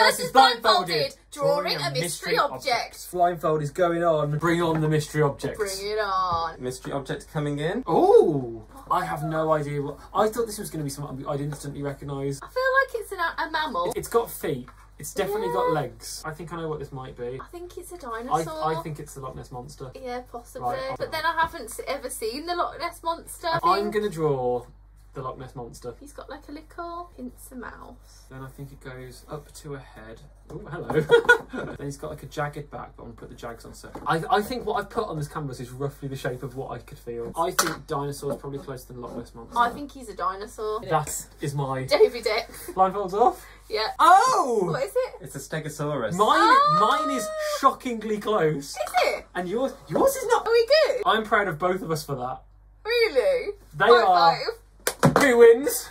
versus blindfolded. Drawing a mystery object. Blindfold is going on. Bring on the mystery object. Bring it on. Mystery object coming in. Oh, I have no idea what. I thought this was going to be something I'd instantly recognise. I feel like it's an, a mammal. It's got feet. It's definitely got legs. I think I know what this might be. I think it's a dinosaur. I think it's the Loch Ness monster. Yeah, possibly. Right, but then I haven't ever seen the Loch Ness monster. I I'm going to draw the Loch Ness monster. He's got like a little pincer mouth. Then I think it goes up to a head. Oh, hello. then he's got like a jagged back, but I'm going to put the jags on second. I, I think what I've put on this canvas is roughly the shape of what I could feel. I think dinosaur is probably closer than Loch Ness monster. I think he's a dinosaur. That is my David Dick. blindfolds off. Yeah. Oh! What is it? It's a Stegosaurus. Mine, Oh! mine is shockingly close, Is it? and yours, yours is not. Are we good? I'm proud of both of us for that. Really? They High are. five. Who wins?